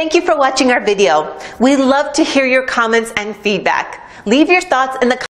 Thank you for watching our video. We love to hear your comments and feedback. Leave your thoughts in the comments.